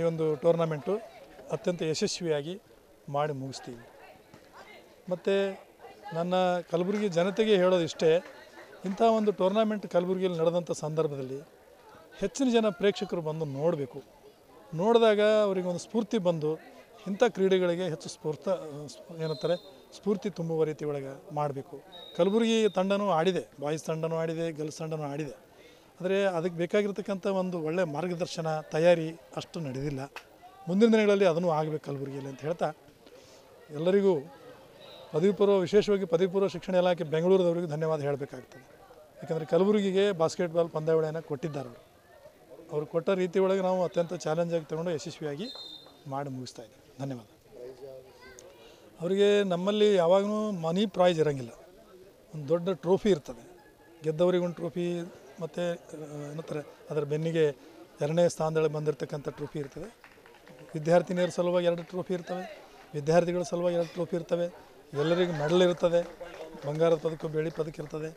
ಈ ಒಂದು ಟೂರ್ನಮೆಂಟು ಅತ್ಯಂತ ಯಶಸ್ವಿಯಾಗಿ ಮಾಡಿ ಮುಗಿಸ್ತೀವಿ. ಮತ್ತು ನನ್ನ ಕಲಬುರಗಿ ಜನತೆಗೆ ಹೇಳೋದಿಷ್ಟೇ, ಇಂಥ ಒಂದು ಟೂರ್ನಮೆಂಟ್ ಕಲಬುರಗಿಯಲ್ಲಿ ನಡೆದಂಥ ಸಂದರ್ಭದಲ್ಲಿ ಹೆಚ್ಚಿನ ಜನ ಪ್ರೇಕ್ಷಕರು ಬಂದು ನೋಡಬೇಕು. ನೋಡಿದಾಗ ಅವರಿಗೆ ಒಂದು ಸ್ಫೂರ್ತಿ ಬಂದು ಇಂಥ ಕ್ರೀಡೆಗಳಿಗೆ ಹೆಚ್ಚು ಸ್ಫೂರ್ತ ಏನಂತಾರೆ, ಸ್ಫೂರ್ತಿ ತುಂಬುವ ರೀತಿ ಒಳಗೆ ಮಾಡಬೇಕು. ಕಲಬುರಗಿ ತಂಡನೂ ಆಡಿದೆ, ಬಾಯ್ಸ್ ತಂಡನೂ ಆಡಿದೆ, ಗರ್ಲ್ಸ್ ತಂಡನೂ ಆಡಿದೆ. ಆದರೆ ಅದಕ್ಕೆ ಬೇಕಾಗಿರ್ತಕ್ಕಂಥ ಒಂದು ಒಳ್ಳೆಯ ಮಾರ್ಗದರ್ಶನ, ತಯಾರಿ ಅಷ್ಟು ನಡೆದಿಲ್ಲ. ಮುಂದಿನ ದಿನಗಳಲ್ಲಿ ಅದನ್ನು ಆಗಬೇಕು ಕಲಬುರಗಿಯಲ್ಲಿ ಅಂತ ಹೇಳ್ತಾ, ಎಲ್ಲರಿಗೂ ಪದವಿ ಪೂರ್ವ, ವಿಶೇಷವಾಗಿ ಪದವಿ ಪೂರ್ವ ಶಿಕ್ಷಣ ಇಲಾಖೆ ಬೆಂಗಳೂರದವರಿಗೂ ಧನ್ಯವಾದ ಹೇಳಬೇಕಾಗ್ತದೆ. ಯಾಕಂದರೆ ಕಲಬುರಗಿಗೆ ಬಾಸ್ಕೆಟ್ಬಾಲ್ ಪಂದ್ಯಾವಳಿಯನ್ನು ಕೊಟ್ಟಿದ್ದಾರೆ ಅವರು. ಅವರು ಕೊಟ್ಟ ರೀತಿ ಒಳಗೆ ನಾವು ಅತ್ಯಂತ ಚಾಲೆಂಜಾಗಿ ತಗೊಂಡು ಯಶಸ್ವಿಯಾಗಿ ಮಾಡಿ ಮುಗಿಸ್ತಾ ಇದ್ದೀವಿ. ಧನ್ಯವಾದ. ಅವರಿಗೆ ನಮ್ಮಲ್ಲಿ ಯಾವಾಗಲೂ ಮನಿ ಪ್ರೈಜ್ ಇರೋಂಗಿಲ್ಲ. ಒಂದು ದೊಡ್ಡ ಟ್ರೋಫಿ ಇರ್ತದೆ. ಗೆದ್ದವರಿಗೊಂದು ಟ್ರೋಫಿ ಮತ್ತು ಏನಂತಾರೆ, ಅದರ ಬೆನ್ನಿಗೆ ಎರಡನೇ ಸ್ಥಾನದಲ್ಲಿ ಬಂದಿರತಕ್ಕಂಥ ಟ್ರೋಫಿ ಇರ್ತದೆ. ವಿದ್ಯಾರ್ಥಿನಿಯರ ಸಲುವಾಗಿ ಎರಡು ಟ್ರೋಫಿ ಇರ್ತವೆ. ವಿದ್ಯಾರ್ಥಿಗಳ ಸಲುವಾಗಿ ಎರಡು ಟ್ರೋಫಿ ಇರ್ತವೆ. ಎಲ್ಲರಿಗೂ ಮೆಡಲ್ ಇರ್ತದೆ. ಬಂಗಾರದ ಪದಕ, ಬೆಳ್ಳಿ ಪದಕ ಇರ್ತದೆ.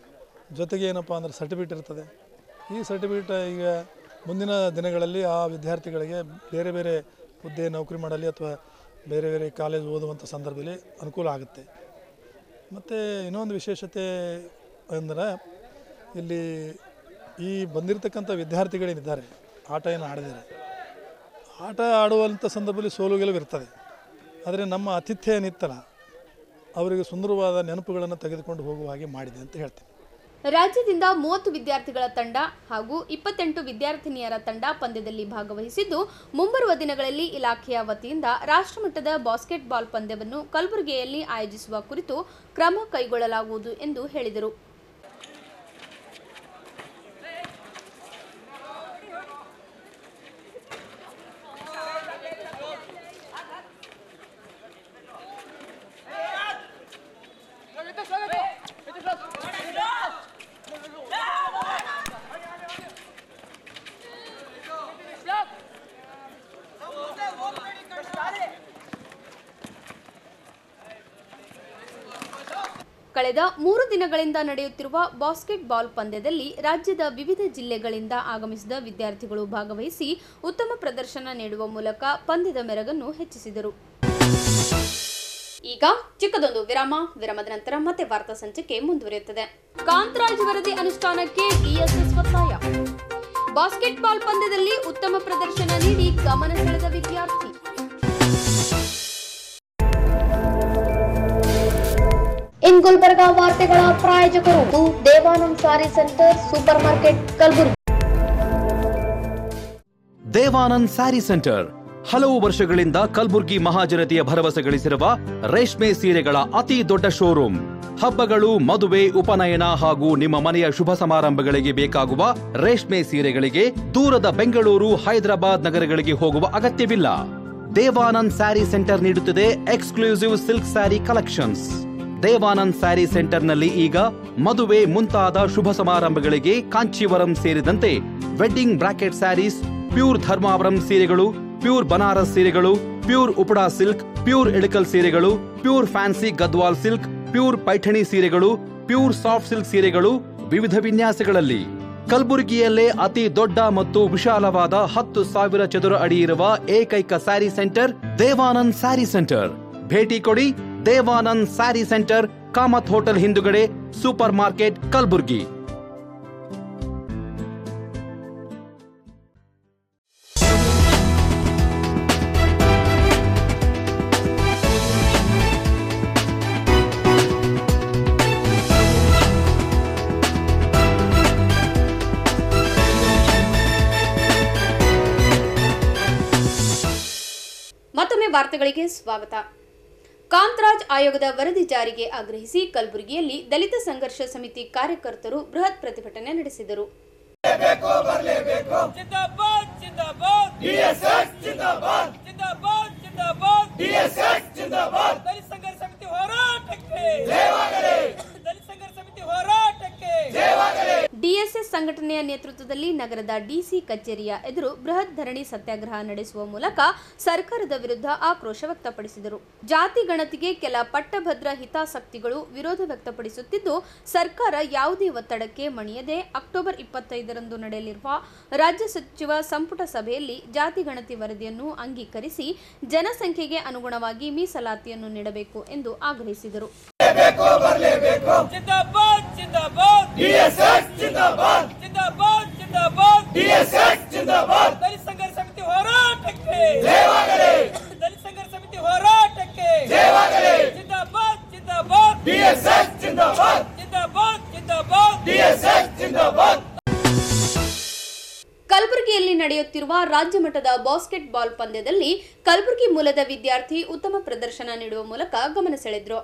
ಜೊತೆಗೆ ಏನಪ್ಪ ಅಂದ್ರೆ ಸರ್ಟಿಫಿಕೇಟ್ ಇರ್ತದೆ. ಈ ಸರ್ಟಿಫಿಕೇಟ್ ಈಗ ಮುಂದಿನ ದಿನಗಳಲ್ಲಿ ಆ ವಿದ್ಯಾರ್ಥಿಗಳಿಗೆ ಬೇರೆ ಬೇರೆ ಹುದ್ದೆ, ನೌಕರಿ ಮಾಡಲಿ ಅಥವಾ ಬೇರೆ ಬೇರೆ ಕಾಲೇಜ್ ಓದುವಂಥ ಸಂದರ್ಭದಲ್ಲಿ ಅನುಕೂಲ ಆಗುತ್ತೆ. ಮತ್ತು ಇನ್ನೊಂದು ವಿಶೇಷತೆ ಅಂದರೆ ಇಲ್ಲಿ ಈ ಬಂದಿರತಕ್ಕಂಥ ವಿದ್ಯಾರ್ಥಿಗಳೇನಿದ್ದಾರೆ ಆಟ ಏನು ಆಡಿದ್ದಾರೆ ಆಟ ಆಡುವಂಥ ಸಂದರ್ಭದಲ್ಲಿ ಸೋಲು ಗೆಲುವು ಇರ್ತದೆ. ಆದರೆ ನಮ್ಮ ಆತಿಥ್ಯ ಏನಿತ್ತಲ್ಲ, ಅವರಿಗೆ ಸುಂದರವಾದ ನೆನಪುಗಳನ್ನು ತೆಗೆದುಕೊಂಡು ಹೋಗುವ ಹಾಗೆ ಮಾಡಿದೆ ಅಂತ ಹೇಳ್ತೀನಿ. ರಾಜ್ಯದಿಂದ ಮೂವತ್ತು ವಿದ್ಯಾರ್ಥಿಗಳ ತಂಡ ಹಾಗೂ ಇಪ್ಪತ್ತೆಂಟು ವಿದ್ಯಾರ್ಥಿನಿಯರ ತಂಡ ಪಂದ್ಯದಲ್ಲಿ ಭಾಗವಹಿಸಿದ್ದು, ಮುಂಬರುವ ದಿನಗಳಲ್ಲಿ ಇಲಾಖೆಯ ವತಿಯಿಂದ ರಾಷ್ಟ್ರಮಟ್ಟದ ಬಾಸ್ಕೆಟ್ಬಾಲ್ ಪಂದ್ಯವನ್ನು ಕಲಬುರಗಿಯಲ್ಲಿ ಆಯೋಜಿಸುವ ಕುರಿತು ಕ್ರಮ ಕೈಗೊಳ್ಳಲಾಗುವುದು ಎಂದು ಹೇಳಿದರು. ಕಳೆದ ಮೂರು ದಿನಗಳಿಂದ ನಡೆಯುತ್ತಿರುವ ಬಾಸ್ಕೆಟ್ ಬಾಲ್ ಪಂದ್ಯದಲ್ಲಿ ರಾಜ್ಯದ ವಿವಿಧ ಜಿಲ್ಲೆಗಳಿಂದ ಆಗಮಿಸಿದ ವಿದ್ಯಾರ್ಥಿಗಳು ಭಾಗವಹಿಸಿ ಉತ್ತಮ ಪ್ರದರ್ಶನ ನೀಡುವ ಮೂಲಕ ಪಂದ್ಯದ ಮೆರಗನ್ನು ಹೆಚ್ಚಿಸಿದರು. ಈಗ ಚಿಕ್ಕದೊಂದು ವಿರಾಮ. ವಿರಾಮದ ನಂತರ ಮತ್ತೆ ವಾರ್ತಾ ಸಂಚಿಕೆ ಮುಂದುವರಿಯುತ್ತದೆ. ಕಾಂತರಾಜ್ ವರದಿ ಅನುಷ್ಠಾನಕ್ಕೆ ಬಿಎಸ್ಎಸ್ ಒತ್ತಾಯ. ಬಾಸ್ಕೆಟ್ಬಾಲ್ ಪಂದ್ಯದಲ್ಲಿ ಉತ್ತಮ ಪ್ರದರ್ಶನ ನೀಡಿ ಗಮನ ಸೆಳೆದ ವಿದ್ಯಾರ್ಥಿ. ಇನ್ ಗುಲ್ಬರ್ಗಾ ವಾರ್ತೆಗಳ ಪ್ರಾಯೋಜಕರು Devanand sari centre super market Kalaburgi. Devanand sari centre, ಹಲವು ವರ್ಷಗಳಿಂದ ಕಲಬುರ್ಗಿ ಮಹಾಜನತೆಯ ಭರವಸೆ ಗಳಿಸಿರುವ ರೇಷ್ಮೆ ಸೀರೆಗಳ ಅತಿ ದೊಡ್ಡ ಶೋರೂಮ್. ಹಬ್ಬಗಳು, ಮದುವೆ, ಉಪನಯನ ಹಾಗೂ ನಿಮ್ಮ ಮನೆಯ ಶುಭ ಸಮಾರಂಭಗಳಿಗೆ ಬೇಕಾಗುವ ರೇಷ್ಮೆ ಸೀರೆಗಳಿಗೆ ದೂರದ ಬೆಂಗಳೂರು, ಹೈದರಾಬಾದ್ ನಗರಗಳಿಗೆ ಹೋಗುವ ಅಗತ್ಯವಿಲ್ಲ. ದೇವಾನಂದ್ ಸ್ಯಾರಿ ಸೆಂಟರ್ ನೀಡುತ್ತಿದೆ exclusive silk sari collections. Devanand sari ಸೆಂಟರ್ನಲ್ಲಿ ಈಗ ಮದುವೆ ಮುಂತಾದ ಶುಭ ಸಮಾರಂಭಗಳಿಗೆ ಕಾಂಚೀವರಂ ಸೇರಿದಂತೆ wedding brocade saris, pure Dharmavaram ಸೀರೆಗಳು, ಪ್ಯೂರ್ ಬನಾರಸ್ ಸೀರೆಗಳು, pure Uppada silk, pure Ilkal ಸೀರೆಗಳು, pure fancy Gadwal silk, pure Paithani ಸೀರೆಗಳು, ಪ್ಯೂರ್ ಸಾಫ್ಟ್ ಸಿಲ್ಕ್ ಸೀರೆಗಳು ವಿವಿಧ ವಿನ್ಯಾಸಗಳಲ್ಲಿ. ಕಲಬುರಗಿಯಲ್ಲೇ ಅತಿ ದೊಡ್ಡ ಮತ್ತು ವಿಶಾಲವಾದ ಹತ್ತು ಸಾವಿರ ಚದುರ ಅಡಿ ಇರುವ ಏಕೈಕ ಸ್ಯಾರಿ ಸೆಂಟರ್ ದೇವಾನಂದ್ ಸ್ಯಾರಿ ಸೆಂಟರ್. ಭೇಟಿ ಕೊಡಿ ದೇವಾನಂದ್ ಸ್ಯಾರಿ ಸೆಂಟರ್ ಕಾಮತ್ ಹೋಟೆಲ್ ಹಿಂದುಗಡೆ ಸೂಪರ್ ಮಾರ್ಕೆಟ್ ಕಲಬುರ್ಗಿ. ಮತ್ತೊಮ್ಮೆ ವಾರ್ತೆಗಳಿಗೆ ಸ್ವಾಗತ. ಕಾಂತರಾಜ್ ಆಯೋಗದ ವರದಿ ಜಾರಿಗೆ ಆಗ್ರಹಿಸಿ ಕಲಬುರಗಿಯಲ್ಲಿ ದಲಿತ ಸಂಘರ್ಷ ಸಮಿತಿ ಕಾರ್ಯಕರ್ತರು ಬೃಹತ್ ಪ್ರತಿಭಟನೆ ನಡೆಸಿದರು ಸಮಿತಿ ಹೋರಾಟಕ್ಕೆ ಡಿಎಸ್ಎಸ್ ಸಂಘಟನೆಯ ನೇತೃತ್ವದಲ್ಲಿ ನಗರದ ಡಿಸಿ ಕಚೇರಿಯ ಎದುರು ಬೃಹತ್ ಧರಣಿ ಸತ್ಯಾಗ್ರಹ ನಡೆಸುವ ಮೂಲಕ ಸರ್ಕಾರದ ವಿರುದ್ಧ ಆಕ್ರೋಶ ವ್ಯಕ್ತಪಡಿಸಿದರು. ಜಾತಿ ಗಣತಿಗೆ ಕೆಲ ಪಟ್ಟಭದ್ರ ಹಿತಾಸಕ್ತಿಗಳು ವಿರೋಧ ವ್ಯಕ್ತಪಡಿಸುತ್ತಿದ್ದು, ಸರ್ಕಾರ ಯಾವುದೇ ಒತ್ತಡಕ್ಕೆ ಮಣಿಯದೆ ಅಕ್ಟೋಬರ್ ಇಪ್ಪತ್ತೈದರಂದು ನಡೆಯಲಿರುವ ರಾಜ್ಯ ಸಚಿವ ಸಂಪುಟ ಸಭೆಯಲ್ಲಿ ಜಾತಿ ಗಣತಿ ವರದಿಯನ್ನು ಅಂಗೀಕರಿಸಿ ಜನಸಂಖ್ಯೆಗೆ ಅನುಗುಣವಾಗಿ ಮೀಸಲಾತಿಯನ್ನು ನೀಡಬೇಕು ಎಂದು ಆಗ್ರಹಿಸಿದರು. ಬರಲೇಬೇಕು. ಕಲಬುರಗಿಯಲ್ಲಿ ನಡೆಯುತ್ತಿರುವ ರಾಜ್ಯ ಮಟ್ಟದ ಬಾಸ್ಕೆಟ್ ಬಾಲ್ ಪಂದ್ಯದಲ್ಲಿ ಕಲಬುರಗಿ ಮೂಲದ ವಿದ್ಯಾರ್ಥಿ ಉತ್ತಮ ಪ್ರದರ್ಶನ ನೀಡುವ ಮೂಲಕ ಗಮನ ಸೆಳೆದರು.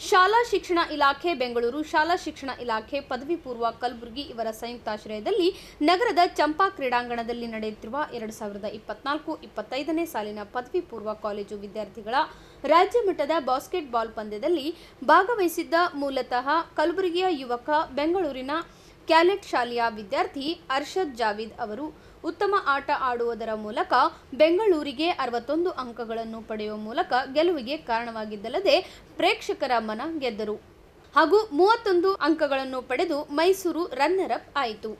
ಶಾಲಾ ಶಿಕ್ಷಣ ಇಲಾಖೆ ಬೆಂಗಳೂರು ಶಾಲಾ ಶಿಕ್ಷಣ ಇಲಾಖೆ ಪದವಿ ಪೂರ್ವ ಕಲಬುರಗಿ ಇವರ ಸಂಯುಕ್ತಾಶ್ರಯದಲ್ಲಿ ನಗರದ ಚಂಪಾ ಕ್ರೀಡಾಂಗಣದಲ್ಲಿ ನಡೆಯುತ್ತಿರುವ ಎರಡು ಸಾವಿರದ ಇಪ್ಪತ್ನಾಲ್ಕು ಇಪ್ಪತ್ತೈದನೇ ಸಾಲಿನ ಪದವಿ ಪೂರ್ವ ಕಾಲೇಜು ವಿದ್ಯಾರ್ಥಿಗಳ ರಾಜ್ಯ ಮಟ್ಟದ ಬಾಸ್ಕೆಟ್ಬಾಲ್ ಪಂದ್ಯದಲ್ಲಿ ಭಾಗವಹಿಸಿದ್ದ ಮೂಲತಃ ಕಲಬುರಗಿಯ ಯುವಕ ಬೆಂಗಳೂರಿನ ಕ್ಯಾಲೆಟ್ ಶಾಲೆಯ ವಿದ್ಯಾರ್ಥಿ ಅರ್ಷದ್ ಜಾವೀದ್ ಅವರು ಉತ್ತಮ ಆಟ ಆಡುವುದರ ಮೂಲಕ ಬೆಂಗಳೂರಿಗೆ ಅರವತ್ತೊಂದು ಅಂಕಗಳನ್ನು ಪಡೆಯುವ ಮೂಲಕ ಗೆಲುವಿಗೆ ಕಾರಣವಾಗಿದ್ದಲ್ಲದೆ ಪ್ರೇಕ್ಷಕರ ಮನ ಗೆದ್ದರು. ಹಾಗೂ ಮೂವತ್ತೊಂದು ಅಂಕಗಳನ್ನು ಪಡೆದು ಮೈಸೂರು ರನ್ನರ್ ಅಪ್ ಆಯಿತು.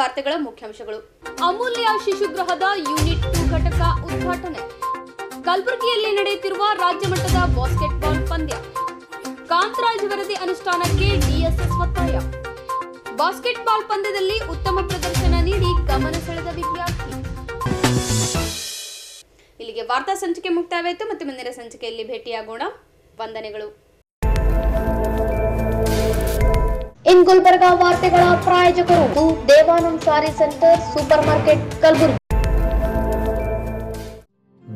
ವಾರ್ತೆಗಳ ಮುಖ್ಯಾಂಶಗಳು. ಅಮೂಲ್ಯ ಶಿಶುಗೃಹದ ಯೂನಿಟ್ ಟು ಘಟಕ ಉದ್ಘಾಟನೆ. ಕಲಬುರಗಿಯಲ್ಲಿ ನಡೆಯುತ್ತಿರುವ ರಾಜ್ಯ ಮಟ್ಟದ ಬಾಸ್ಕೆಟ್ಬಾಲ್ ಪಂದ್ಯ. ಕಾಂತರಾಜ್ ವರದಿ ಅನುಷ್ಠಾನಕ್ಕೆ ಡಿಎಸ್ಎಸ್ ಒತ್ತಾಯ. ಬಾಸ್ಕೆಟ್ಬಾಲ್ ಪಂದ್ಯದಲ್ಲಿ ಉತ್ತಮ ಪ್ರದರ್ಶನ ನೀಡಿ ಗಮನ ಸೆಳೆದ ವಿದ್ಯಾರ್ಥಿ. ಇಲ್ಲಿಗೆ ವಾರ್ತಾ ಸಂಚಿಕೆ ಮುಕ್ತಾಯವಾಯಿತು. ಮತ್ತು ಮುಂದಿನ ಸಂಚಿಕೆಯಲ್ಲಿ ಭೇಟಿಯಾಗೋಣ. ವಂದನೆಗಳು. ಗುಲ್ಬರ್ಗಾ ವಾರ್ತೆಗಳ ಪ್ರಾಯೋಜಕರು Devanand sari centre super market Kalaburagi.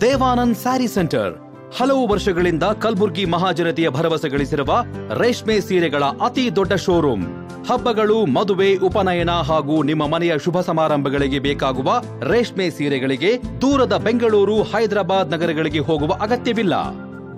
Devanand sari centre. ಹಲವು ವರ್ಷಗಳಿಂದ ಕಲ್ಬುರ್ಗಿ ಮಹಾಜನತೆಯ ಭರವಸೆ ಗಳಿಸಿರುವ ರೇಷ್ಮೆ ಸೀರೆಗಳ ಅತಿ ದೊಡ್ಡ ಶೋರೂಮ್. ಹಬ್ಬಗಳು, ಮದುವೆ, ಉಪನಯನ ಹಾಗೂ ನಿಮ್ಮ ಮನೆಯ ಶುಭ ಸಮಾರಂಭಗಳಿಗೆ ಬೇಕಾಗುವ ರೇಷ್ಮೆ ಸೀರೆಗಳಿಗೆ ದೂರದ ಬೆಂಗಳೂರು, ಹೈದರಾಬಾದ್ ನಗರಗಳಿಗೆ ಹೋಗುವ ಅಗತ್ಯವಿಲ್ಲ.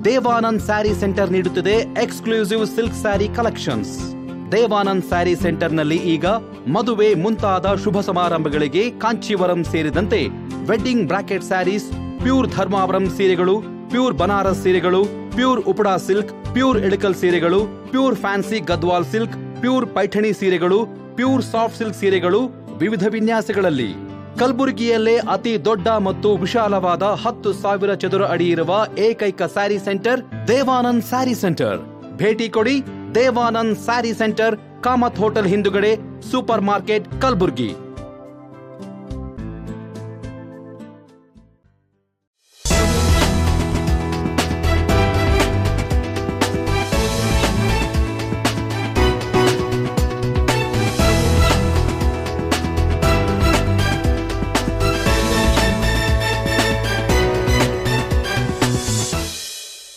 ದೇವಾನಂದ್ ಸ್ಯಾರಿ ಸೆಂಟರ್ ನೀಡುತ್ತಿದೆ exclusive silk sari collections. Devanand sari ಸೆಂಟರ್ನಲ್ಲಿ ಈಗ ಮದುವೆ ಮುಂತಾದ ಶುಭ ಸಮಾರಂಭಗಳಿಗೆ ಕಾಂಚೀವರಂ ಸೇರಿದಂತೆ wedding brocade saris, pure Dharmavaram ಸೀರೆಗಳು, ಪ್ಯೂರ್ ಬನಾರಸ್ ಸೀರೆಗಳು, pure Uppada silk, pure Ilkal ಸೀರೆಗಳು, pure fancy Gadwal silk, pure Paithani ಸೀರೆಗಳು, ಪ್ಯೂರ್ ಸಾಫ್ಟ್ ಸಿಲ್ಕ್ ಸೀರೆಗಳು ವಿವಿಧ ವಿನ್ಯಾಸಗಳಲ್ಲಿ. ಕಲಬುರಗಿಯಲ್ಲೇ ಅತಿ ದೊಡ್ಡ ಮತ್ತು ವಿಶಾಲವಾದ ಹತ್ತು ಸಾವಿರ ಚದುರ ಅಡಿ ಇರುವ ಏಕೈಕ ಸ್ಯಾರಿ ಸೆಂಟರ್ ದೇವಾನಂದ್ ಸ್ಯಾರಿ ಸೆಂಟರ್. ಭೇಟಿ ಕೊಡಿ ದೇವಾನಂದ್ ಸ್ಯಾರಿ ಸೆಂಟರ್ ಕಾಮತ್ ಹೋಟೆಲ್ ಹಿಂದುಗಡೆ ಸೂಪರ್ ಮಾರ್ಕೆಟ್ ಕಲಬುರ್ಗಿ